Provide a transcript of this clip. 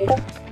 Okay.